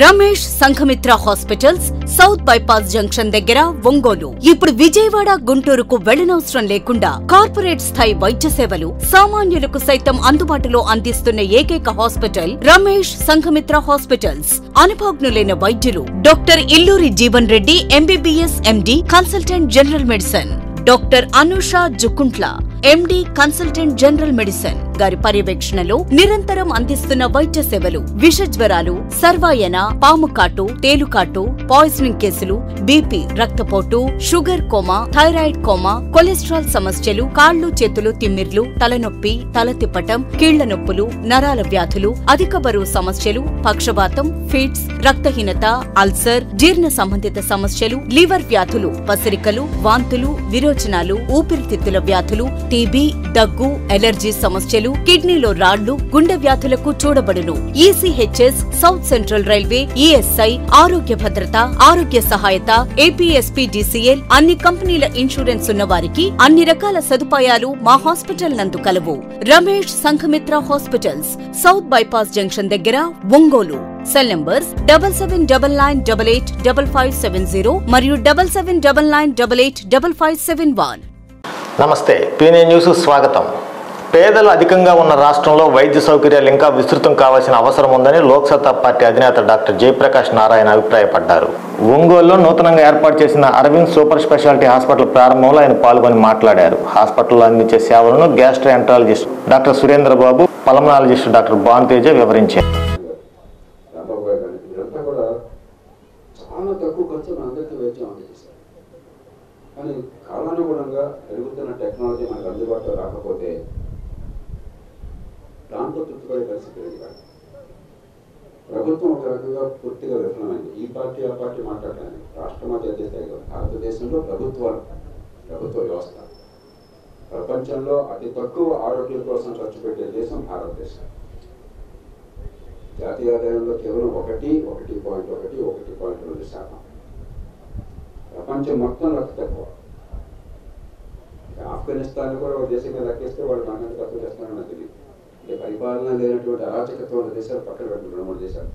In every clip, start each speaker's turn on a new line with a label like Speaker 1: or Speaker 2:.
Speaker 1: Ramesh Sanghamitra Hospitals south bypass junction దగ్గర ఒంగోలు. ఇప్పుడు విజయవాడ గుంటూరుకు వెళ్ళనవసరం లేకుండా కార్పొరేట్ స్థాయి వైద్య సేవలు సామాన్యులకు సైతం అందుబాటులో అందిస్తున్న ఏకైక హాస్పిటల్ రమేష్ సంఘమిత్ర హాస్పిటల్స్. అనుభవజ్ఞులైన వైద్యులు doctor Illuri Jeevan Reddy MBBS MD consultant general medicine. Doctor Anusha Jukuntla. MD consultant general medicine గారి పర్యవేక్షణలో నిరంతరం అందిస్తున్న వైద్య సేవలు విష జ్వరాలు సర్వాయన పాముకాటు తేలుకాటు పాయిజనింగ్ కేసులు బీపీ రక్తపోటు sugar coma thyroid coma cholesterol సమస్యలు కాళ్ళు చేతులు తిమ్మిర్లు తలనొప్పి తల తిప్పటం కీళ్ళ నొప్పులు నరాల వ్యాధులు అధిక బరువు సమస్యలు పక్షవాతం ఫిట్స్ రక్తహీనత అల్సర్ జీర్ణ సంబంధిత సమస్యలు లివర్ వ్యాధులు పసిరికలు వాంతులు విరోచనాలు ఊపిరితిత్తుల వ్యాధులు టీబీ దగ్గు ఎలర్జీ సమస్యలు కిడ్నీలో రాళ్ళు గుండె వ్యాధులకు చూడబడును. ECHS South Central Railway ESI Arogya Bhadratha Arogya సహాయత APSPDCL అన్ని కంపెనీల ఇన్సూరెన్స్ ఉన్న వారికి అన్ని రకాల సదుపాయాలు మా హాస్పిటల్ నందు కలవు. Ramesh Sanghamitra Hospitals south bypass junction దగ్గర Ongole. Cell numbers double seven double nine double eight double five seven zero మరియు double seven double nine double eight double five seven one.
Speaker 2: నమస్తే పీనే న్యూస్ స్వాగతం. పేదలు అధికంగా ఉన్న రాష్ట్రంలో వైద్య సౌకర్యాలు ఇంకా విస్తృతం కావాల్సిన అవసరం ఉందని లోక్సత్తా పార్టీ అధినేత డాక్టర్ జయప్రకాష్ నారాయణ అభిప్రాయపడ్డారు. ఒంగోలులో నూతనంగా ఏర్పాటు చేసిన అరవింద్ సూపర్ స్పెషాలిటీ హాస్పిటల్ ప్రారంభంలో ఆయన పాల్గొని మాట్లాడారు. హాస్పిటల్లో అందించే సేవలను gastroenterologist doctor Surendra Babu pulmonologist doctor Bhanuteja వివరించారు.
Speaker 3: చాలా తక్కువ ఖర్చు అందరికీ వైద్యం కానీ కాలానుగుణంగా పెరుగుతున్న టెక్నాలజీ మనకు అందుబాటులో రాకపోతే దాంతో తృప్తిపడే పరిస్థితి లేదు కాదు ప్రభుత్వం ఒక రకంగా పూర్తిగా విఫలమైంది. ఈ పార్టీ ఆ పార్టీ మాట్లాడడానికి రాష్ట్రం జాతీయ భారతదేశంలో ప్రభుత్వాలు ప్రభుత్వ వ్యవస్థ. ప్రపంచంలో అతి తక్కువ ఆరోగ్యం కోసం ఖర్చు పెట్టే దేశం భారతదేశం. జాతీయ ఆదాయంలో కేవలం ఒకటి ఒకటి పాయింట్ ఒకటి ఒకటి పాయింట్ రెండు శాతం. ప్రపంచం మొత్తం అతి తక్కువ ఆఫ్ఘనిస్తాన్ కూడా ఒక దేశంగా లెక్కేస్తే వాళ్ళు నాకంత తక్కువ చేస్తున్నారని నాకు తెలియదు. పరిపాలన లేనటువంటి అరాచకత్వం ఉన్న దేశాలు పక్కన పెట్టిన రెండు మూడు దేశాలు.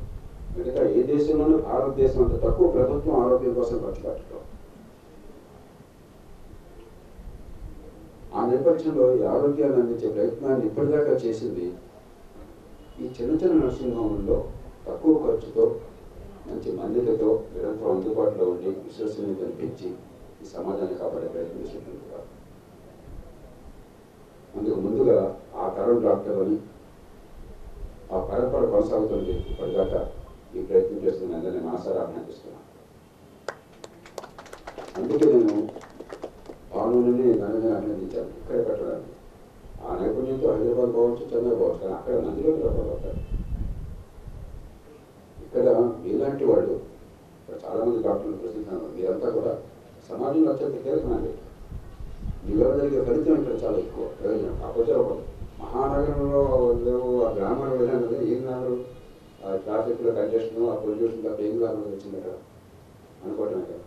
Speaker 3: మిగతా ఏ దేశంలోనూ భారతదేశం అంత తక్కువ ప్రభుత్వం ఆరోగ్యం కోసం ఖర్చు పెట్టడం. ఆ నేపథ్యంలో ఈ ఆరోగ్యాన్ని అందించే ప్రయత్నాన్ని ఇప్పటిదాకా చేసింది ఈ చిన్న చిన్న నర్సింగ్ హోమ్లో తక్కువ ఖర్చుతో మంచి మన్నికతో నిరంతరం అందుబాటులో ఉండి విశ్వసనీయతను పెంచి ఈ సమాజాన్ని కాపాడే ప్రయత్నం చేసినటువంటి వారు అందుకు ముందుగా ఆ తరం డాక్టర్లని ఆ పరంపర కొనసాగుతుంది ఇప్పటిదాకా ఈ ప్రయత్నం చేస్తున్న అందరినీ మనసారా అభినందిస్తున్నాను అందుకే నేను కానూనుని నన్ను అభినందించాను. ఇక్కడే పెట్టడానికి ఆ నైపుణ్యంతో హైదరాబాద్ పోవచ్చు చెన్నై పోవచ్చు కానీ అక్కడ నందిలో నిలబడతారు ఇక్కడ మీలాంటి వాళ్ళు చాలామంది డాక్టర్లు ప్రసిద్ధాలు మీరంతా కూడా సమాజంలో అత్యంత కీలకమైన వ్యక్తులు. జరిగే ఫలితం ఇక్కడ చాలా ఎక్కువ. ప్రయోజనం. కాకపోతే ఒక మహానగరంలో లేవు ఆ గ్రామాల విధానం ఏం కాదు? ఆ ట్రాఫిక్లో కంజెషన్ ఆ పొల్యూషన్ తప్ప ఏం కాదు వచ్చింది అక్కడ. అనుకోవటమే కదా.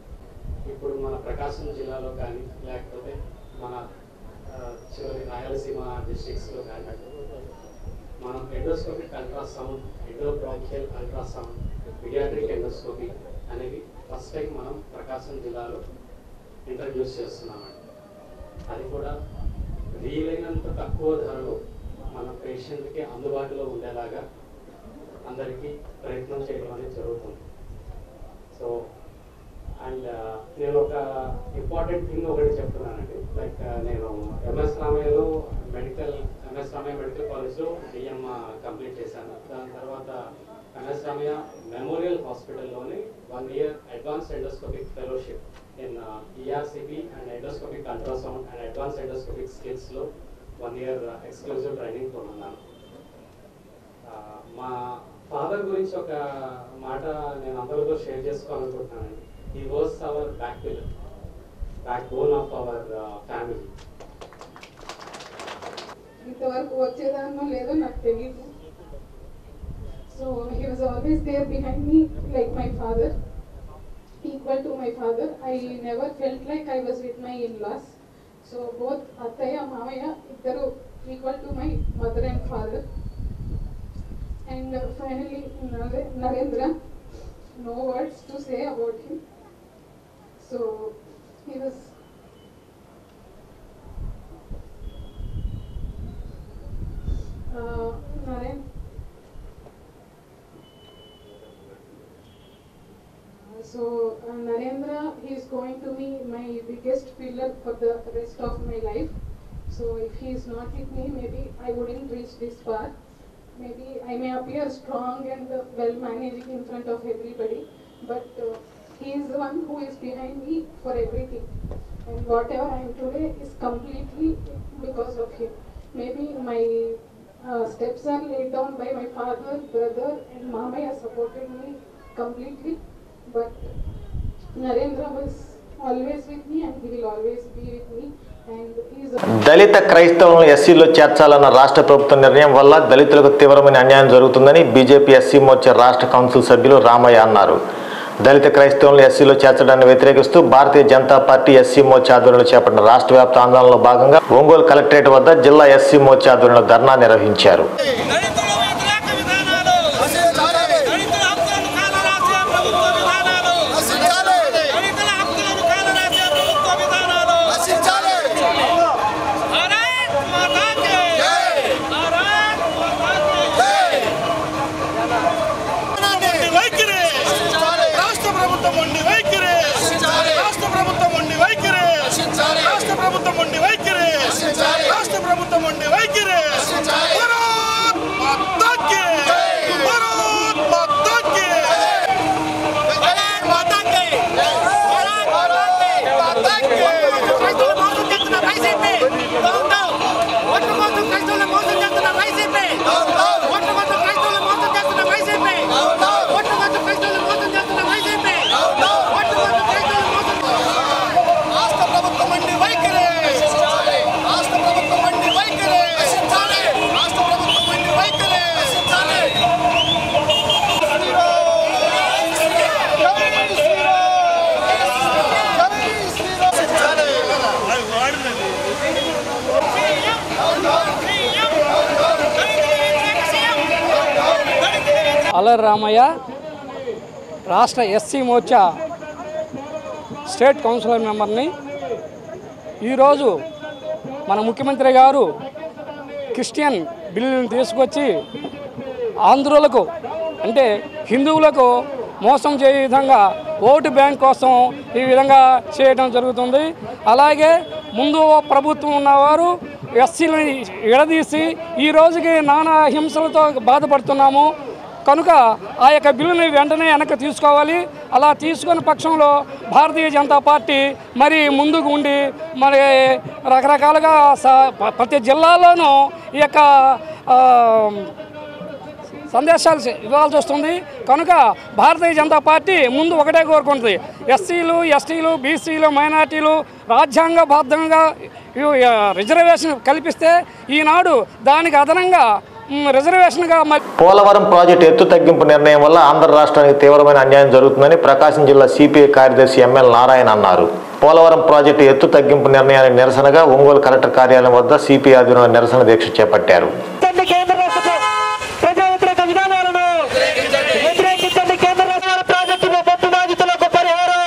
Speaker 4: ఇప్పుడు మన ప్రకాశం జిల్లాలో కానీ లేకపోతే మన చివరి రాయలసీమ డిస్ట్రిక్ట్స్లో కానీ మనం endoscopic ultrasound endobronchial ultrasound paediatric endoscopy అనేవి ఫస్ట్ టైం మనం ప్రకాశం జిల్లాలో ఇంట్రడ్యూస్ చేస్తున్నామండి. అది కూడా వీలైనంత తక్కువ ధరలో మన పేషెంట్కి అందుబాటులో ఉండేలాగా అందరికీ ప్రయత్నం చేయడం అనేది జరుగుతుంది. సో అండ్ నేను ఒక ఇంపార్టెంట్ థింగ్ ఒకటి చెప్తున్నానండి. లైక్ నేను ఎంఎస్ రామయ్యలో మెడికల్ ఎంఎస్ మెడికల్ కాలేజ్లో డిఎం కంప్లీట్ చేశాను. దాని తర్వాత MS memorial హాస్పిటల్లోని one year advance endoscopic fellowship in ERCP and endoscopic ultrasound and advance endoscopic స్కిల్స్లో one year exclusive training పొందున్నాను. మా ఫాదర్ గురించి ఒక మాట నేను అందరితో షేర్ చేసుకోవాలనుకుంటున్నానండి. ఈ was our back pillar backbone of our family
Speaker 5: ఇంతవరకు వచ్చేదాన్నో లేదో నాకు తెలియదు so he was always there behind me like my father equal to my father I never felt like I was with my in laws so both అత్తయ్య మామయ్య ఇద్దరు equal to my mother and father and finally Narendra no words to say about him so he was So uh, Narendra, he is going to be my biggest pillar for the rest of my life. So if he is not with me, maybe I wouldn't reach this far. Maybe I may appear strong and uh, well managed in front of everybody, but uh, he is the one who is behind me for everything. And whatever I am today is completely because of him. Maybe my steps are laid down by my father brother and మామయ్య supported me completely but Narendra was always with me and he will always be with me
Speaker 2: దళిత క్రైస్తవులను ఎస్సీలో చేర్చాలన్న రాష్ట్ర ప్రభుత్వం నిర్ణయం వల్ల దళితులకు తీవ్రమైన అన్యాయం జరుగుతుందని బీజేపీ ఎస్సీ మోర్చా రాష్ట్ర కౌన్సిల్ సభ్యులు రామయ్య అన్నారు. దళిత క్రైస్తవులను ఎస్సీలో చేర్చడాన్ని వ్యతిరేకిస్తూ భారతీయ జనతా పార్టీ ఎస్సీ మోర్చా ఆధ్వర్యంలో చేపట్టిన రాష్ట్ర వ్యాప్త ఆందోళనలో భాగంగా ఒంగోలు కలెక్టరేట్ వద్ద జిల్లా ఎస్సీ మోర్చా ఆధ్వర్యంలో ధర్నా నిర్వహించారు
Speaker 6: దళితుల వ్యతిరేక విధానాలు దళితుల హక్కులను కాలరాసే ప్రభుత్వ విధానాలు దళితుల హక్కులను కాలరాసే ప్రభుత్వ విధానాలు భారత్ మాతా కీ భారత్ మాతా కీ వైఖరి రాష్ట్ర ప్రభుత్వం ఉండి వైఖరి రాష్ట్ర ప్రభుత్వం ఉండి వైఖరి రాష్ట్ర ప్రభుత్వం ఉండి వైఖరి రాష్ట్ర ప్రభుత్వం ఉండి వైఖరి భారత్ మాతా కీ భారత్ మాతా కీ భారత్ మాతా కీ భారత్ మాతా కీ క్రైస్తవుల మోసం చేస్తున్న వైసీపీ ఓట్ల కోసం క్రైస్తవుల మోసం చేస్తున్న వైసీపీ ఓట్ల కోసం క్రైస్తవుల మోసం చేస్తున్న వైసీపీ ఓట్ల కోసం క్రైస్తవుల మోసం చేస్తున్న వైసీపీ ఓట్ల కోసం క్రైస్తవుల మోసం రాష్ట్ర ప్రభుత్వం అండి వైఖరి రాష్ట్ర ప్రభుత్వం అండి వైఖరి రాష్ట్ర ప్రభుత్వం అండి వైఖరి
Speaker 7: అల్లరి రామయ్య రాష్ట్ర ఎస్సీ మోర్చా స్టేట్ కౌన్సిలర్ మెంబర్ని. ఈరోజు మన ముఖ్యమంత్రి గారు క్రిస్టియన్ బిల్లును తీసుకొచ్చి ఆంధ్రులకు అంటే హిందువులకు మోసం చేయే విధంగా ఓటు బ్యాంక్ కోసం ఈ విధంగా చేయడం జరుగుతుంది. అలాగే ముందు ప్రభుత్వం ఉన్నవారు ఎస్సీని విడదీసి ఈ రోజుకి నానా హింసలతో బాధపడుతున్నాము. కనుక ఆ యొక్క బిల్లుని వెంటనే వెనక్కి తీసుకోవాలి. అలా తీసుకున్న పక్షంలో భారతీయ జనతా పార్టీ మరి ముందుకు ఉండి మరి రకరకాలుగా స- ప్రతి జిల్లాలోనూ ఈ యొక్క సందేశాలు ఇవ్వాల్సి వస్తుంది కనుక భారతీయ జనతా పార్టీ ముందు ఒకటే కోరుకుంటుంది. ఎస్సీలు ఎస్టీలు బీసీలు మైనార్టీలు రాజ్యాంగ బద్ధంగా రిజర్వేషన్ కల్పిస్తే ఈనాడు దానికి అదనంగా రిజర్వేషన్గా
Speaker 2: పోలవరం ప్రాజెక్టు ఎత్తు తగ్గింపు నిర్ణయం వల్ల ఆంధ్ర రాష్ట్రానికి తీవ్రమైన అన్యాయం జరుగుతుందని ప్రకాశం జిల్లా సిపిఐ కార్యదర్శి ఎంఎల్ నారాయణ అన్నారు. పోలవరం ప్రాజెక్టు ఎత్తు తగ్గింపు నిర్ణయానికి నిరసనగా ఒంగోలు కలెక్టర్ కార్యాలయం వద్ద సిపిఐ ఆధ్వర్యంలో నిరసన దీక్ష చేపట్టారు
Speaker 6: వ్యతిరేకించండి కేంద్ర రాష్ట్ర ప్రజా వ్యతిరేక విధానాలను వ్యతిరేకించండి కేంద్ర రాష్ట్ర ప్రాజెక్టులు ముంపు బాధితులకు పరిహారం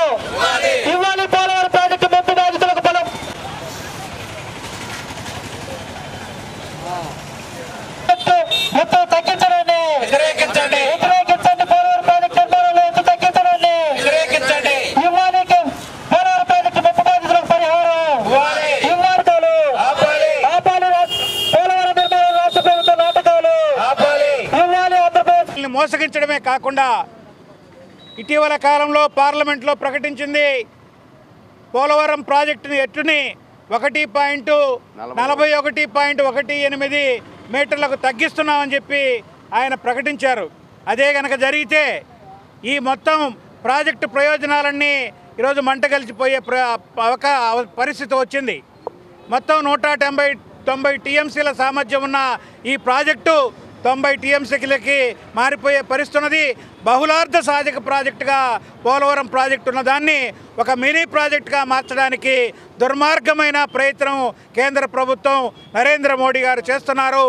Speaker 6: ఇవ్వాలి పోలవరం ప్రాజెక్టు ముంపు బాధితులకు బలం ఎత్తు తగ్గించడండి వ్యతిరేకించండి. వ్యతిరేకించండి. పోలవరం ప్రాజెక్టు నిర్మాణంలో ఎత్తు తగ్గించడండి వ్యతిరేకించండి. పోలవరం ప్రాజెక్టు ముంపు బాధితులకు పరిహారం. ఇవ్వాలి. ఆపాలి. ఆపాలి రాష్ట్ర- పోలవరం నిర్మాణం రాష్ట్ర ప్రభుత్వ నాటకాలు. ఆపాలి. ఇవ్వాలి ఆంధ్రప్రదేశ్.
Speaker 8: ని మోసగించడమే కాకుండా ఇటీవల కాలంలో పార్లమెంట్లో ప్రకటించింది పోలవరం ప్రాజెక్టుని ఎట్టుని ఒకటి పాయింట్ నలభై ఒకటి పాయింట్ ఒకటి ఎనిమిది మీటర్లకు తగ్గిస్తున్నామని చెప్పి ఆయన ప్రకటించారు. అదే కనుక జరిగితే ఈ మొత్తం ప్రాజెక్టు ప్రయోజనాలన్నీ ఈరోజు మంట కలిసిపోయే ప్ర అవకా పరిస్థితి వచ్చింది. మొత్తం నూట డెంబై తొంభై టీఎంసీల సామర్థ్యం ఉన్న ఈ ప్రాజెక్టు తొంభై టీఎంసీలకి మారిపోయే పరిస్థితున్నది బహుళార్థ సాధక ప్రాజెక్టుగా పోలవరం ప్రాజెక్టు ఉన్నదాన్ని ఒక మినీ ప్రాజెక్టుగా మార్చడానికి దుర్మార్గమైన ప్రయత్నం కేంద్ర ప్రభుత్వం నరేంద్ర మోడీ గారు చేస్తున్నారు.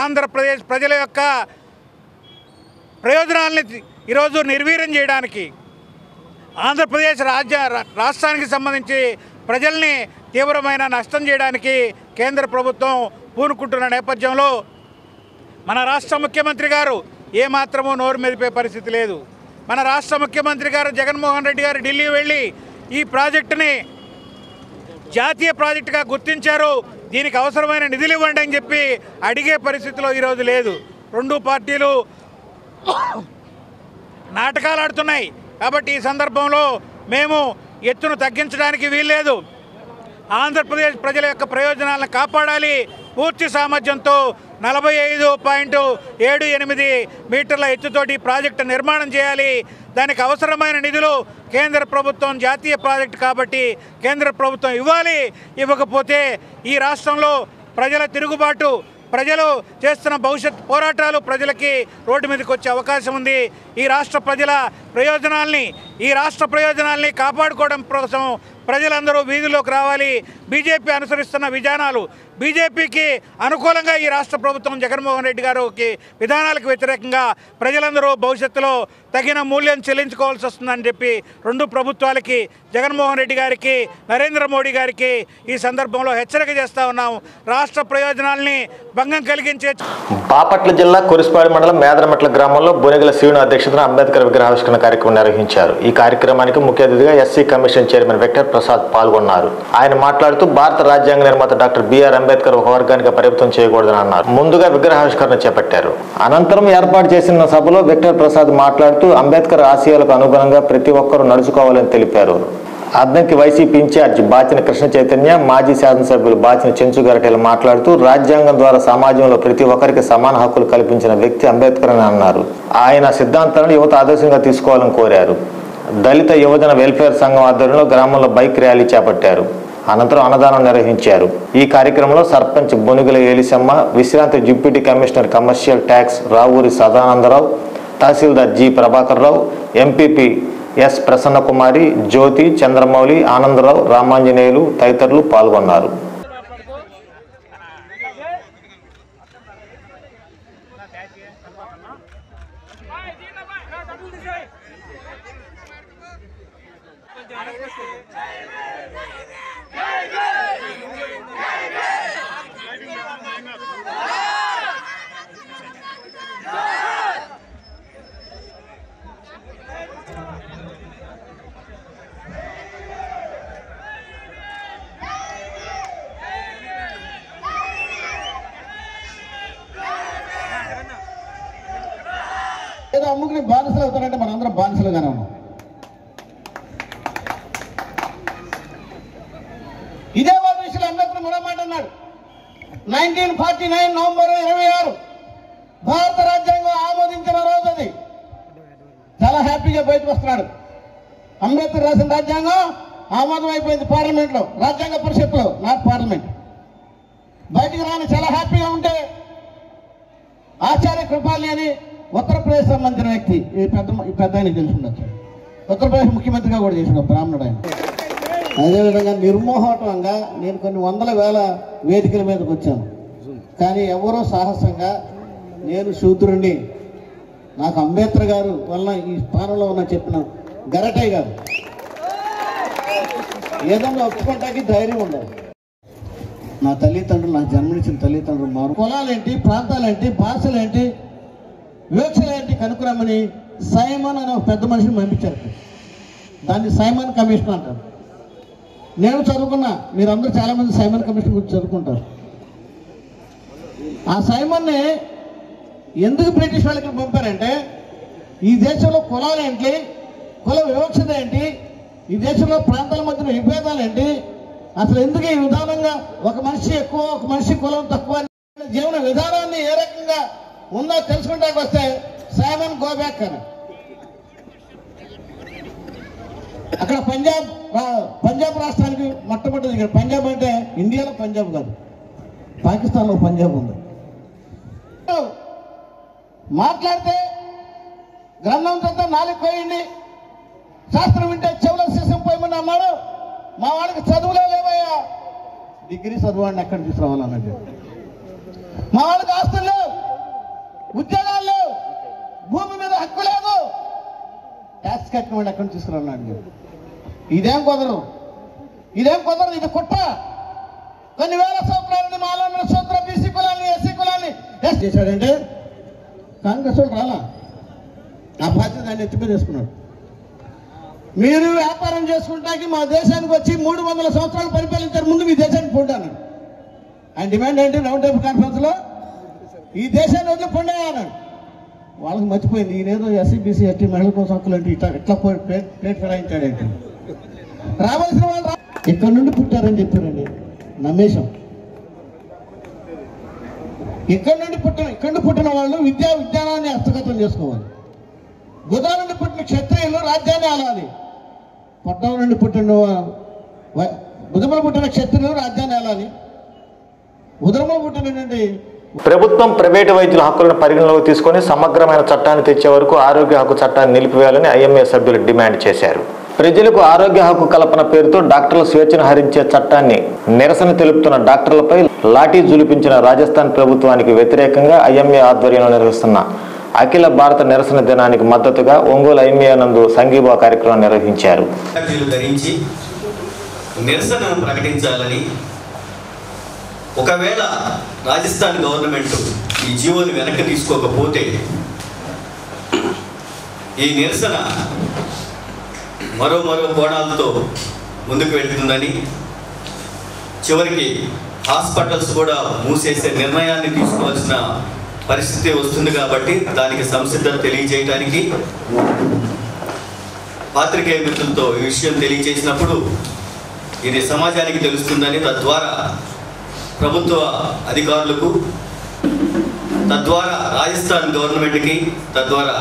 Speaker 8: ఆంధ్రప్రదేశ్ ప్రజల యొక్క ప్రయోజనాలని ఈరోజు నిర్వీర్యం చేయడానికి ఆంధ్రప్రదేశ్ రాజ్య రాష్ట్రానికి సంబంధించి ప్రజల్ని తీవ్రమైన నష్టం చేయడానికి కేంద్ర ప్రభుత్వం పూనుకుంటున్న నేపథ్యంలో మన రాష్ట్ర ముఖ్యమంత్రి గారు ఏమాత్రమూ నోరు మెదిపే పరిస్థితి లేదు. మన రాష్ట్ర ముఖ్యమంత్రి గారు జగన్మోహన్ రెడ్డి గారు ఢిల్లీ వెళ్ళి ఈ ప్రాజెక్టుని జాతీయ ప్రాజెక్టుగా గుర్తించారు. దీనికి అవసరమైన నిధులు ఇవ్వండి అని చెప్పి అడిగే పరిస్థితిలో ఈరోజు లేదు. రెండు పార్టీలు నాటకాలు ఆడుతున్నాయి. కాబట్టి ఈ సందర్భంలో మేము ఎత్తును తగ్గించడానికి వీల్లేదు. ఆంధ్రప్రదేశ్ ప్రజల యొక్క ప్రయోజనాలను కాపాడాలి. పూర్తి సామర్థ్యంతో నలభై ఐదు పాయింట్ ఏడు ఎనిమిది మీటర్ల ఎత్తుతోటి ప్రాజెక్టు నిర్మాణం చేయాలి. దానికి అవసరమైన నిధులు కేంద్ర ప్రభుత్వం జాతీయ ప్రాజెక్టు కాబట్టి కేంద్ర ప్రభుత్వం ఇవ్వాలి. ఇవ్వకపోతే ఈ రాష్ట్రంలో ప్రజల తిరుగుబాటు ప్రజలు చేస్తున్న భవిష్యత్ పోరాటాలు ప్రజలకి రోడ్డు మీదకి వచ్చే అవకాశం ఉంది. ఈ రాష్ట్ర ప్రజల ప్రయోజనాల్ని ఈ రాష్ట్ర ప్రయోజనాల్ని కాపాడుకోవడం కోసం ప్రజలందరూ వీధిలోకి రావాలి. బీజేపీ అనుసరిస్తున్న విధానాలు బీజేపీకి అనుకూలంగా ఈ రాష్ట్ర ప్రభుత్వం జగన్మోహన్ రెడ్డి గారికి విధానాలకు వ్యతిరేకంగా ప్రజలందరూ భవిష్యత్తులో తగిన మూల్యం చెల్లించుకోవాల్సి వస్తుందని చెప్పి రెండు ప్రభుత్వాలకి జగన్మోహన్ రెడ్డి గారికి నరేంద్ర మోడీ గారికి ఈ సందర్భంలో హెచ్చరిక చేస్తూ ఉన్నాం. రాష్ట్ర ప్రయోజనాల్ని భంగం కలిగించే
Speaker 2: బాపట్ల జిల్లా కురిసిపాడు మండలం మేదరమెట్ల గ్రామంలో బొనిగల శివుని అధ్యక్షతన అంబేద్కర్ విగ్రహావిష్కరణ కార్యక్రమం నిర్వహించారు. ఈ కార్యక్రమానికి ముఖ్య అతిథిగా SC commission chairman Victor Prasad పాల్గొన్నారు. ఆయన మాట్లాడుతూ భారత రాజ్యాంగ నిర్మాత డాక్టర్ బిఆర్ అంబేద్కర్ ఒక వర్గానికి పరిమితం చేయకూడదని అన్నారు. ముందుగా విగ్రహావిష్కరణ చేపట్టారు. అనంతరం ఏర్పాటు చేసిన సభలో విక్టర్ ప్రసాద్ మాట్లాడుతూ అంబేద్కర్ ఆశయాలకు అనుగుణంగా ప్రతి ఒక్కరూ నడుచుకోవాలని తెలిపారు. Addanki YCP in charge Bachina Krishna Chaitanya మాజీ శాసనసభ్యులు బాచిన చెంచు గరటెలు మాట్లాడుతూ రాజ్యాంగం ద్వారా సమాజంలో ప్రతి ఒక్కరికి సమాన హక్కులు కల్పించిన వ్యక్తి అంబేద్కర్ అని అన్నారు. ఆయన సిద్ధాంతాలను యువత ఆదర్శంగా తీసుకోవాలని కోరారు. దళిత యువజన వెల్ఫేర్ సంఘం ఆధ్వర్యంలో గ్రామంలో బైక్ ర్యాలీ చేపట్టారు. అనంతరం అన్నదానం నిర్వహించారు. ఈ కార్యక్రమంలో సర్పంచ్ బొనుగుల ఏలిసమ్మ విశ్రాంతి deputy commissioner commercial tax Ravuri Sadanandarao tahsildar G Prabhakararao MPP S Prasannakumari Jyothi Chandramouli Anandarao Ramanjaneyulu తదితరులు పాల్గొన్నారు.
Speaker 9: అవుతారంటే బానిసలుగానే. ఉన్నాం ఇదే వాళ్ళ విషయంలో అంబేద్కర్ మరో మాట అన్నాడు. నైన్టీన్ ఫార్టీ నైన్ నవంబర్ ఇరవై ఆరు. భారత రాజ్యాంగం ఆమోదించిన రోజు అది. చాలా హ్యాపీగా బయటకు వస్తున్నాడు. అంబేద్కర్ రాసిన రాజ్యాంగం ఆమోదం అయిపోయింది పార్లమెంట్లో రాజ్యాంగ పరిషత్లో నాట్ పార్లమెంట్. బయటికి రాని చాలా హ్యాపీగా ఉంటే ఆచార్య కృపాలని అని ఉత్తరప్రదేశ్ సంబంధించిన వ్యక్తి ఈ పెద్ద ఈ పెద్ద ఆయనకి తెలిసి ఉండొచ్చు. ఉత్తరప్రదేశ్ ముఖ్యమంత్రిగా కూడా చేసిన బ్రాహ్మణుడు ఆయన. అదేవిధంగా నిర్మోహటంగా నేను కొన్ని వందల వేల వేదికల మీదకి వచ్చాను. కానీ ఎవరో సాహసంగా నేను శూద్రుణ్ణి నాకు అంబేద్కర్ గారు వలన ఈ స్థానంలో ఉన్న చెప్పిన గరటయ్య గారు. ఏదన్నా ఒప్పుకోవటానికి ధైర్యం ఉండాలి. నా తల్లిదండ్రులు నాకు జన్మనిచ్చిన తల్లిదండ్రులు మారు కులాలేంటి ప్రాంతాలేంటి భాషలేంటి వివక్షలేంటి కనుక్కురమ్మని సైమన్ అనే ఒక పెద్ద మనిషిని పంపించారు. దాన్ని సైమన్ కమిషన్ అంటారు. నేను చదువుకున్నా మీరందరూ చాలా మంది సైమన్ కమిషన్ గురించి చదువుకుంటారు. ఆ సైమన్ని ఎందుకు బ్రిటిష్ వాళ్ళకి పంపారంటే ఈ దేశంలో కులాలు ఏంటి కుల వివక్షత ఏంటి ఈ దేశంలో ప్రాంతాల మధ్యన విభేదాలు ఏంటి అసలు ఎందుకు ఈ విధానంగా ఒక మనిషి ఎక్కువ ఒక మనిషి కులం తక్కువ జీవన విధానాన్ని ఏ రకంగా ఉందో తెలుసుకుంటానికి వస్తే సైమన్ గోబ్యాక్ అని అక్కడ పంజాబ్ పంజాబ్ రాష్ట్రానికి మొట్టమొదటి ఇక్కడ పంజాబ్ అంటే ఇండియాలో పంజాబ్ కాదు. పాకిస్తాన్లో పంజాబ్ ఉంది. మాట్లాడితే గ్రంథం చదివితే నాలుగు పోయింది. శాస్త్రం వింటే చెవుల శిశం పోయమని అన్నాడు. మా వాడికి చదువులే లేవయ్యా. డిగ్రీ చదువుని ఎక్కడ తీసుకురావాలన్నది మా వాళ్ళకి ఆస్తులు లేవు. ఉద్యోగాలు లేవు. భూమి మీద హక్కు లేదు. ట్యాక్స్ కట్టిన వాళ్ళు ఎక్కడ తీసుకురన్నాడు నేను ఇదేం కుదరదు. ఇదేం కుదరదు. ఇది కుట్ర. కొన్ని వేల సూత్రాలని మాలో సూత్ర బీసీ కులాన్ని ఎస్సీ కులాన్ని చేశాడంటే కాంగ్రెస్ వాళ్ళు రాలా? ఆ బాధ్యత ఆయన ఎత్తిపై చేసుకున్నాడు మీరు వ్యాపారం చేసుకుంటానికి మా దేశానికి వచ్చి మూడు వందల సంవత్సరాలు పరిపాలించారు. ముందు మీ దేశానికి పొండాను ఆయన డిమాండ్ ఏంటి? రౌండ్ టేబుల్ కాన్ఫరెన్స్లో? ఈ దేశాన్ని వదిలి పొండే వాళ్ళకి మర్చిపోయింది. ఈయనేదో ఎస్సీబీసీ ఎస్టీ మహిళల కోసం హక్కులు అంటే ఇట్లా ఇట్లా పోయి ప్లేట్ ప్లేట్ ఫిరాయించాడంటే రావాల్సిన వాళ్ళు ఇక్కడ నుండి పుట్టారని చెప్పారండి. నమ్మేశం. ఇక్కడ నుండి పుట్టిన ఇక్కడ నుండి పుట్టిన వాళ్ళు విద్యా విజ్ఞానాన్ని హస్తగతం చేసుకోవాలి. గుదా నుండి పుట్టిన క్షత్రియులు రాజ్యాన్ని ఆలాలి. పట్టణం నుండి పుట్టిన వ- బుధములు పుట్టిన క్షత్రియులు రాజ్యాన్ని ఆలాలి. ఉదరములు పుట్టిన నుండి
Speaker 2: ప్రభుత్వం ప్రైవేటు వైద్యుల హక్కులను పరిగణలోకి తీసుకొని సమగ్రమైన చట్టాన్ని తెచ్చే వరకు ఆరోగ్య హక్కు చట్టాన్ని నిలిపివేయాలని ఐఎంఏ సభ్యులు డిమాండ్ చేశారు. ప్రజలకు ఆరోగ్య హక్కు కల్పన పేరుతో డాక్టర్ల స్వేచ్ఛను హరించే చట్టాన్ని నిరసన తెలుపుతున్న డాక్టర్లపై లాఠీ జులిపించిన రాజస్థాన్ ప్రభుత్వానికి వ్యతిరేకంగా ఐఎంఏ ఆధ్వర్యంలో నిర్వహిస్తున్న అఖిల భారత నిరసన దినానికి మద్దతుగా ఒంగోలు ఐఎంఏ నందు సంఘీభావ కార్యక్రమం నిర్వహించారు.
Speaker 10: నిరసన ప్రకటించాలని ఒకవేళ రాజస్థాన్ గవర్నమెంట్ ఈ జీవోని వెనక్కి తీసుకోకపోతే ఈ నిరసన మరో మరో కోణాలతో ముందుకు వెళ్తుందని చివరికి హాస్పిటల్స్ కూడా మూసేసే నిర్ణయాన్ని తీసుకోవాల్సిన పరిస్థితి వస్తుంది కాబట్టి దానికి సంసిద్ధత తెలియజేయడానికి పాత్రికేయ మిత్రులతో ఈ విషయం తెలియజేసినప్పుడు ఇది సమాజానికి తెలుస్తుందని తద్వారా ప్రభుత్వ అధికారులకు తద్వారా రాజస్థాన్ గవర్నమెంట్కి తద్వారా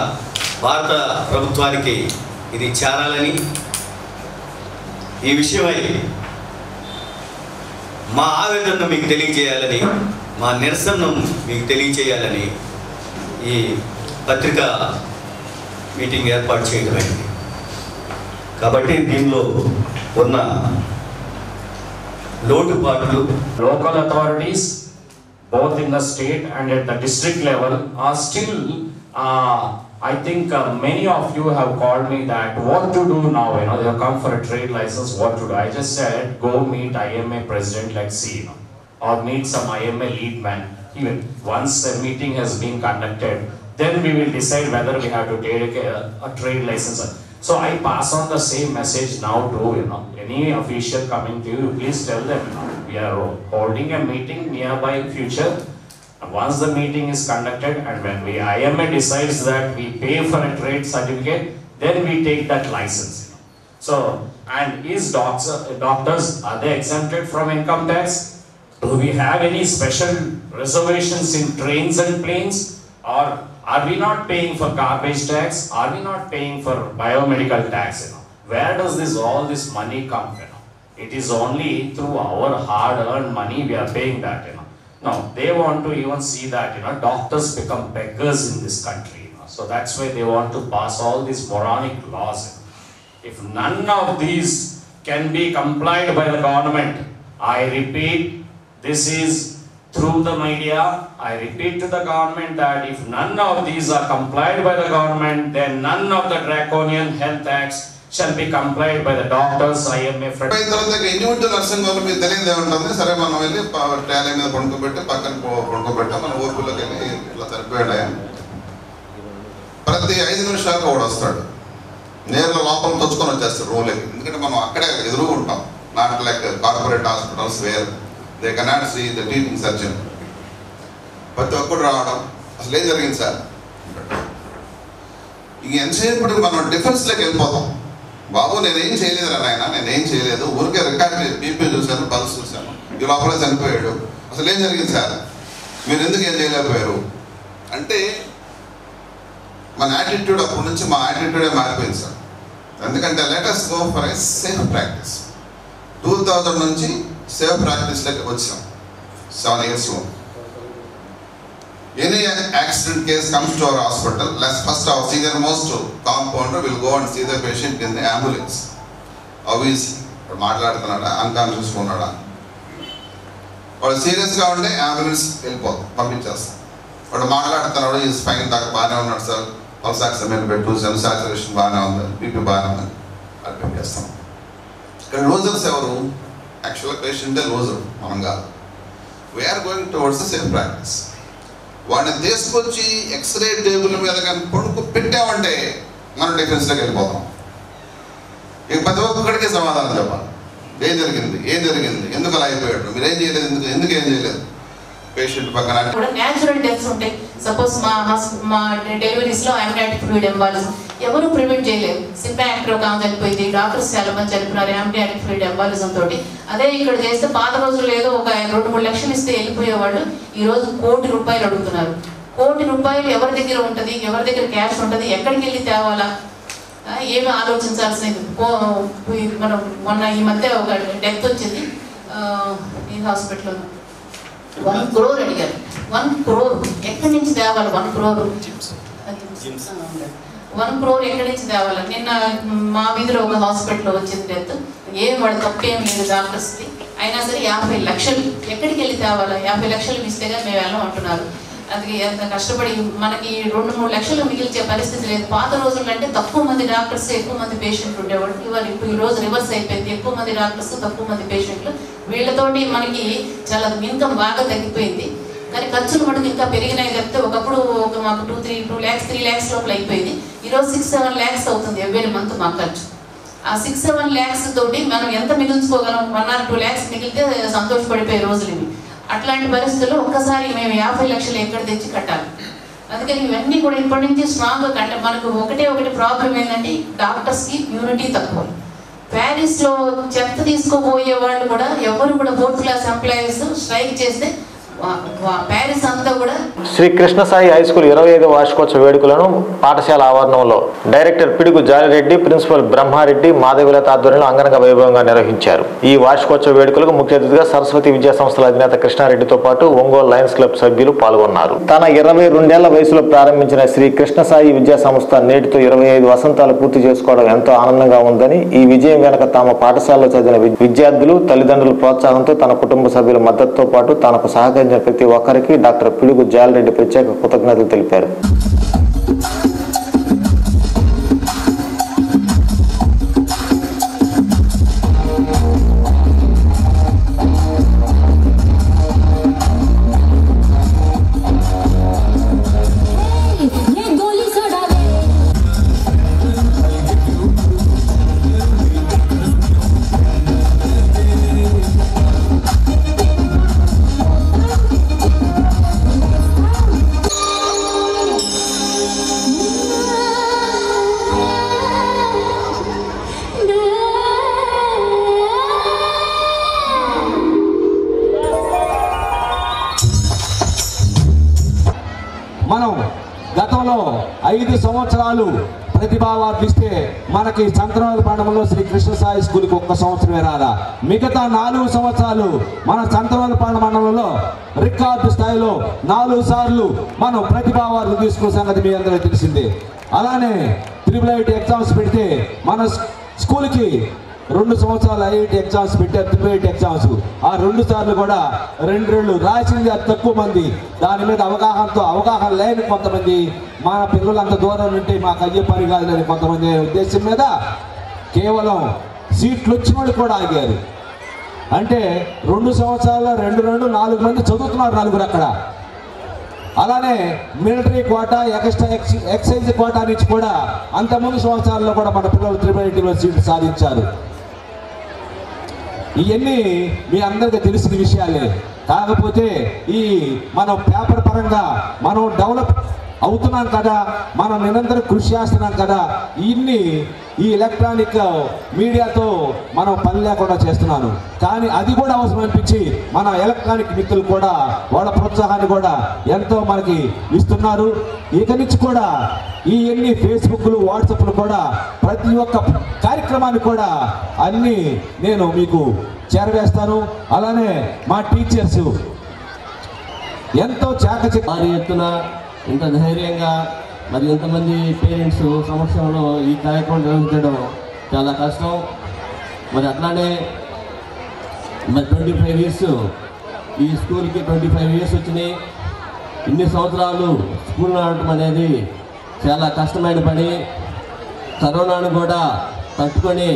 Speaker 10: భారత ప్రభుత్వానికి ఇది చేరాలని ఈ విషయమై మా ఆవేదనను మీకు తెలియజేయాలని మా నిరసనను మీకు తెలియజేయాలని ఈ పత్రికా మీటింగ్ ఏర్పాటు చేయడమైంది. కాబట్టి దీనిలో ఉన్న లోటుపాట్లు
Speaker 11: local authorities, both in the state and at the district level, are still, uh, I think uh, many of you have called me that what to do now, you know, they have come for a trade license, what to do. I just said, go meet IMA president, let's see, you know, or meet some IMA lead man. Even once a meeting has been conducted, then we will decide whether we have to take a, a trade license. So I pass on the same message now to, you know, any official coming to you, please tell them, we are holding a meeting nearby future. Once the meeting is conducted and when we, IMA decides that we pay for a trade certificate, then we take that license. So, and is doctors, doctors, are they exempted from income tax? Do we have any special reservations in trains and planes? Or are we not paying for garbage tax? Are we not paying for biomedical tax? Where does this, all this money come from? It is only through our hard-earned money we are paying that, you know. No, they want to even see that, you know, doctors become beggars in this country, you know. So that's why they want to pass all these moronic laws. If none of these can be complied by the government, I repeat, this is through the media, I repeat to the government that if none of these are complied by the government, then none of the draconian health acts shall be complied by the doctors, IMA, Fred-
Speaker 12: అయిన తర్వాత individual nursing వాళ్ళు మీకు తెలియదు ఏముంటుంది సరే మనం వెళ్ళి ప- ట్యాలీ మీద పడుకోబెట్టి పక్కన పో- పడుకోబెట్టాం మన ఊరుకులోకి వెళ్ళి ఇట్లా సరిపోయాడు ఆయన. ప్రతి ఐదు నిమిషాలకు ఒకడు వస్తాడు. నేరుగా లోపల తొచ్చుకొని వచ్చేస్తాడు రూమ్లోకి. ఎందుకంటే మనం అక్కడే ఎదురుగా ఉంటాం. Not like corporate hospitals where they cannot see the treating surgeon ప్రతి ఒక్కడు రావడం అసలు ఏం జరిగింది సార్? ఇంక ఎంతసేపటికి మనం డిఫెన్స్లోకి వెళ్ళిపోతాం. బాబు నేనేం చేయలేదు నాయన నేనేం చేయలేదు. ఊరికే రికార్డ్ బీపీ చూశాను పల్స్ చూశాను. ఈ లోపల చనిపోయాడు. అసలు ఏం జరిగింది సార్? మీరు ఎందుకు ఏం చేయలేకపోయారు? అంటే మన యాటిట్యూడ్ అప్పటి నుంచి మా యాటిట్యూడే మారిపోయింది సార్. ఎందుకంటే letters go for a safe practice two thousand నుంచి సేఫ్ ప్రాక్టీస్లోకి వచ్చాం. సెవెన్ ఇయర్స్లో any accident case comes to our hospital, let's first our senior most compounder will go and see the patient in the ambulance. Obviously, వాడు మాట్లాడుతున్నాడా unconscious ఉన్నాడా? వాడు సీరియస్గా ఉంటే ambulance వెళ్ళిపోతాం పంపించేస్తాం. వాడు మాట్లాడుతున్నాడు ఈ స్పైన్ దాకా బాగానే ఉన్నాడు సార్ పల్స్ ఆక్సిజన్ పెట్టు సెల్ సాచురేషన్ బాగానే ఉంది బీపీ బాగానే ఉంది అది పంపిస్తాం ఇక్కడ లోజర్స్ ఎవరు? యాక్చువల్గా పేషెంటే లోజర్ మనం కాదు. We are going towards the same practice వాడిని తీసుకొచ్చి ఎక్స్రే టేబుల్ మీద కానీ పడుకు పెట్టామంటే మనం డిఫెన్స్లోకి వెళ్ళిపోతాం. ఇక ప్రతి ఒక్కడికి సమాధానం చెప్పాలి. ఏం జరిగింది? ఏం జరిగింది? ఎందుకు అలా అయిపోయాడు? మీరు ఏం చేయలేదు? ఎందుకు ఎందుకు ఏం చేయలేదు? పేషెంట్ పక్కన
Speaker 13: న్యాచురల్ డెత్స్ ఉంటాయి సపోజ్ మా హాస్- మా డెలివరీస్లో ఐఎమ్ ఫ్లూయిడ్ ఎంబాలిజం ఎవరు ప్రివెంట్ చేయలేరు. సింపాక్టర్ ఒక ఆమె చనిపోయింది. డాక్టర్స్ చాలా మంది చనిపోయినారు యాంటీబయాటిక్ ఫ్లూయిడ్ ఎంబాలిజం తోటి. అదే ఇక్కడ చేస్తే పాత రోజుల్లో ఏదో ఒక రెండు మూడు లక్షలు ఇస్తే వెళ్ళిపోయేవాళ్ళు ఈ రోజు కోటి రూపాయలు అడుగుతున్నారు. కోటి రూపాయలు ఎవరి దగ్గర ఉంటుంది? ఎవరి దగ్గర క్యాష్ ఉంటుంది? ఎక్కడికి వెళ్ళి తేవాలా? ఏమి ఆలోచించాల్సింది? కో- మనం మొన్న ఈ మధ్య ఒక డెత్ వచ్చింది. ఈ హాస్పిటల్లో. వన్ క్రోర్ అడిగారు. వన్ క్రోర్. ఎక్కడి నుంచి తేవాలి? వన్ క్రోర్. వన్ క్రోర్ ఎక్కడి నుంచి తేవాలి? నిన్న మా వీధిలో ఒక హాస్పిటల్లో వచ్చింది డెత్. ఏం వాడు తప్పేం లేదు డాక్టర్స్కి. అయినా సరే యాభై లక్షలు ఎక్కడికి వెళ్ళి తేవాలా? యాభై లక్షలు ఇస్తే మేము వెళ్ళం అంటున్నారు. అది ఎంత కష్టపడి మనకి రెండు మూడు లక్షలు మిగిల్చే పరిస్థితి లేదు. పాత రోజుల్లో అంటే తక్కువ మంది డాక్టర్స్ ఎక్కువ మంది పేషెంట్లు ఉండేవాడు ఇవాళ ఇప్పుడు ఈ రోజు రివర్స్ అయిపోయింది. ఎక్కువ మంది డాక్టర్స్ తక్కువ మంది పేషెంట్లు. వీళ్ళతోటి మనకి చాలా ఇన్కమ్ బాగా తగ్గిపోయింది. కానీ ఖర్చులు మటుకు ఇంకా పెరిగినాయి తప్పితే ఒకప్పుడు ఒక మాకు two three two lakhs three lakhs లోపల అయిపోయింది. ఈరోజు సిక్స్ సెవెన్ ల్యాక్స్ అవుతుంది ఎవ్రీ మంత్ మా ఖర్చు. ఆ సిక్స్ సెవెన్ ల్యాక్స్ తోటి మనం ఎంత మిగుల్చుకోగలం? వన్ ఆర్ టూ ల్యాక్స్ మిగిలితే సంతోషపడిపోయే రోజులు ఇవి. అట్లాంటి పరిస్థితుల్లో ఒక్కసారి మేము యాభై లక్షలు ఎక్కడ తెచ్చి కట్టాలి. అందుకని ఇవన్నీ కూడా ఇప్పటి నుంచి స్ట్రాంగ్గా కంటే మనకు ఒకటే ఒకటి ప్రాబ్లం ఏంటంటే డాక్టర్స్కి ఇమ్యూనిటీ తక్కువ. ప్యారిస్లో చెత్త తీసుకుపోయే వాళ్ళు కూడా ఎవరు కూడా ఫోర్త్ క్లాస్ ఎంప్లాయీస్ స్ట్రైక్ చేస్తే శ్రీకృష్ణ సాయి
Speaker 2: శ్రీ కృష్ణసాయి హై స్కూల్ ఇరవై ఐదు వార్షికోత్సవ వేడుకలను పాఠశాల ఆవరణంలో డైరెక్టర్ పిడుగు జాలిరెడ్డి ప్రిన్సిపల్ బ్రహ్మారెడ్డి మాధవిలత ఆధ్వర్యంలో అంగరంగ వైభవంగా నిర్వహించారు. ఈ వార్షికోత్సవ వేడుకలకు ముఖ్య అతిథిగా సరస్వతి విద్యా సంస్థల అధినేత కృష్ణారెడ్డితో పాటు ఒంగోలు లయన్స్ క్లబ్ సభ్యులు పాల్గొన్నారు. తన ఇరవై రెండేళ్ళ వయసులో ప్రారంభించిన శ్రీ కృష్ణసాయి విద్యా సంస్థ నేటితో ఇరవై ఐదు వసంతాలు పూర్తి చేసుకోవడం ఎంతో ఆనందంగా ఉందని ఈ విజయం వెనక తమ పాఠశాలలో చదివిన విద్యార్థులు తల్లిదండ్రుల ప్రోత్సాహంతో తన కుటుంబ సభ్యుల మద్దతుతో పాటు తనకు సహకరించిన ప్రతి ఒక్కరికి డాక్టర్ పిడుగు జాలరెడ్డి ప్రత్యేక కృతజ్ఞతలు తెలిపారు.
Speaker 14: ప్రతిభావార్లు ఇస్తే మనకి సంక్రమణ పండుగలో శ్రీ కృష్ణ సాయి స్కూల్కి ఒక్క సంవత్సరమే రాదా. మిగతా నాలుగు సంవత్సరాలు మన సంక్రమణ పండుగ మండలంలో రికార్డు స్థాయిలో నాలుగు సార్లు మనం ప్రతిభావార్లు తీసుకున్న సంగతి మీ అందరికీ తెలిసిందే. అలానే త్రిబుల్ ఐటీ ఎగ్జామ్స్ పెడితే మన స్కూల్కి రెండు సంవత్సరాలు ఐఐటి ఎగ్జామ్స్ పెట్టారు త్రిపుల్ ఎగ్జామ్స్. ఆ రెండు సార్లు కూడా రెండు రెండు రాసింది అది తక్కువ మంది. దాని మీద అవగాహనతో అవగాహన లేని కొంతమంది. మన పిల్లలు అంత దూరం ఉంటే మాకు అయ్యే పని కాదులని కొంతమంది ఉద్దేశం మీద కేవలం సీట్లు వచ్చిన వాళ్ళు కూడా ఆగారు. అంటే రెండు సంవత్సరాల రెండు రెండు నాలుగు మంది చదువుతున్నారు నలుగురు అక్కడ. అలానే military quota extra ex excise quota నుంచి కూడా అంతకుముందు సంవత్సరాల్లో కూడా మన పిల్లలు త్రిపుల్ ఐటీలో సీట్లు సాధించారు. ఇవన్నీ మీ అందరికీ తెలిసిన విషయాలే. కాకపోతే ఈ మనం పేపర్ పరంగా మనం డెవలప్ అవుతున్నాం కదా. మనం నిరంతరం కృషి చేస్తున్నాం కదా. ఇన్ని ఈ ఎలక్ట్రానిక్ మీడియాతో మనం పని లేకుండా చేస్తున్నాను. కానీ అది కూడా అవసరం అనిపించి మన ఎలక్ట్రానిక్ మిత్రులు కూడా వాళ్ళ ప్రోత్సాహాన్ని కూడా ఎంతో మనకి ఇస్తున్నారు. ఇక నుంచి కూడా ఈ ఎన్ని ఫేస్బుక్లు వాట్సాప్లు కూడా ప్రతి ఒక్క కార్యక్రమాన్ని కూడా అన్నీ నేను మీకు చేరవేస్తాను. అలానే మా టీచర్స్ ఎంతో చాకచక్య
Speaker 15: భారీ ఎత్తున ఇంత ధైర్యంగా మరి ఇంతమంది పేరెంట్స్ సమక్షంలో ఈ కార్యక్రమం నిర్వహించడం చాలా కష్టం. మరి అట్లానే మరి ట్వంటీ ఫైవ్ ఇయర్స్ ఈ స్కూల్కి ట్వంటీ ఫైవ్ ఇయర్స్ వచ్చినాయి. ఇన్ని సంవత్సరాలు స్కూల్ నడవటం అనేది చాలా కష్టమైన పని. కరోనాను కూడా తట్టుకొని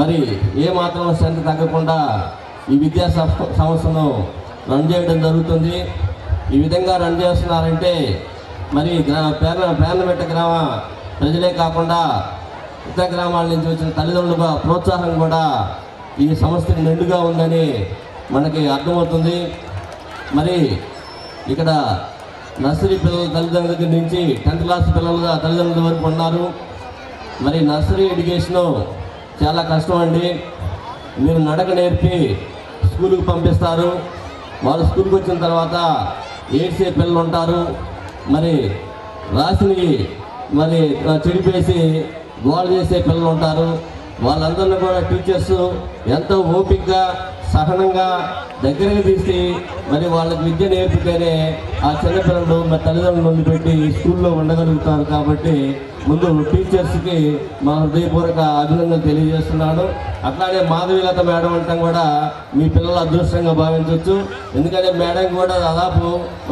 Speaker 15: మరి ఏమాత్రం శ్రద్ధ తగ్గకుండా ఈ విద్యా సంస్థను రన్ చేయడం జరుగుతుంది. ఈ విధంగా రన్ చేస్తున్నారంటే మరి గ్రా పేర్ల పేర్నమెట్ట గ్రామ ప్రజలే కాకుండా ఇతర గ్రామాల నుంచి వచ్చిన తల్లిదండ్రుల ప్రోత్సాహం కూడా ఈ సంస్థకి నిండుగా ఉందని మనకి అర్థమవుతుంది. మరి ఇక్కడ నర్సరీ పిల్లల తల్లిదండ్రుల దగ్గర నుంచి టెన్త్ క్లాస్ పిల్లల తల్లిదండ్రుల వరకు ఉన్నారు. మరి నర్సరీ ఎడ్యుకేషను చాలా కష్టం అండి. మీరు నడక నేర్పి స్కూల్కి పంపిస్తారు. వాళ్ళు స్కూల్కి వచ్చిన తర్వాత ఏడ్చే పిల్లలు ఉంటారు మరి రాసిని మరి చెడిపేసి గోడ చేసే పిల్లలు ఉంటారు వాళ్ళందరినీ కూడా టీచర్స్ ఎంతో ఓపికగా సహనంగా దగ్గరికి తీసి మరి వాళ్ళకి విద్య నేర్పితేనే ఆ చిన్నపిల్లలు మరి తల్లిదండ్రులు నుండి పెట్టి స్కూల్లో ఉండగలుగుతారు కాబట్టి ముందు టీచర్స్కి మా హృదయపూర్వక అభినందనలు తెలియజేస్తున్నాను. అట్లానే మాధవీలత మేడం అంటాం కూడా మీ పిల్లల అదృష్టంగా భావించవచ్చు ఎందుకంటే మేడం కూడా దాదాపు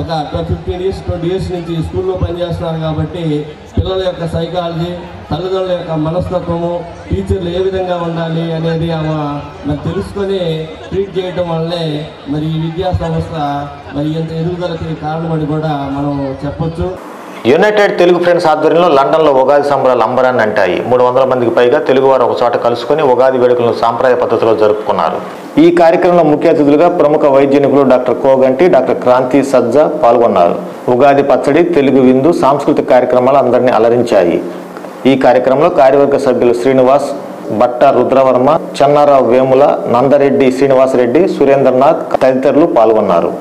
Speaker 15: ఒక ఫిఫ్టీన్ ఇయర్స్ ట్వంటీ ఇయర్స్ నుంచి స్కూల్లో పనిచేస్తున్నారు కాబట్టి పిల్లల యొక్క సైకాలజీ తల్లిదండ్రుల యొక్క మనస్తత్వము టీచర్లు ఏ విధంగా ఉండాలి అనేది ఆమె మరి తెలుసుకొని ట్రీట్ చేయడం వల్లే మరి ఈ విద్యా సంస్థ మరి ఎంత ఎదుగుదలకి కారణమని కూడా మనం చెప్పొచ్చు.
Speaker 2: యునైటెడ్ తెలుగు ఫ్రెండ్స్ ఆధ్వర్యంలో లండన్లో ఉగాది సంబరాలు అంబరాన్ని అంటాయి. మూడు వందల మందికి పైగా తెలుగువారు ఒక చోట కలుసుకొని ఉగాది వేడుకలను సాంప్రదాయ పద్ధతిలో జరుపుకున్నారు. ఈ కార్యక్రమంలో ముఖ్య అతిథులుగా ప్రముఖ వైద్య నిపుణులు డాక్టర్ కోగంటి డాక్టర్ క్రాంతి సజ్జా పాల్గొన్నారు. ఉగాది పచ్చడి తెలుగు విందు సాంస్కృతిక కార్యక్రమాలు అందరినీ అలరించాయి. ఈ కార్యక్రమంలో కార్యవర్గ సభ్యులు శ్రీనివాస్ బట్ట రుద్రవర్మ చెన్నారావు వేముల నందరెడ్డి శ్రీనివాసరెడ్డి సురేంద్రనాథ్ తదితరులు పాల్గొన్నారు.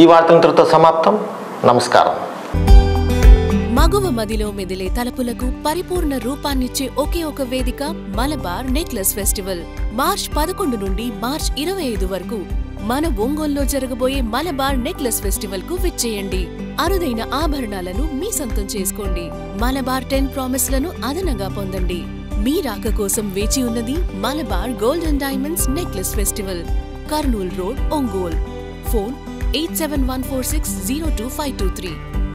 Speaker 2: ఈ వార్తంతో సమాప్తం. నమస్కారం.
Speaker 16: మగువ మదిలో మెదిలే తలపులకు పరిపూర్ణ రూపాన్నిచ్చే ఒకే ఒక వేదిక మలబార్ నెక్లెస్ ఫెస్టివల్. మార్చ్ పదకొండు నుండి మార్చ్ ఇరవై ఐదు వరకు మన ఒంగోల్లో జరగబోయే మలబార్ నెక్లెస్ ఫెస్టివల్కు విచ్చేయండి. అరుదైన ఆభరణాలను మీ సొంతం చేసుకోండి. మలబార్ టెన్ ప్రామిస్లను అదనంగా పొందండి. మీ రాక కోసం వేచి ఉన్నది Malabar gold and diamonds necklace festival. Kurnool road Ongole. Phone 8714602523.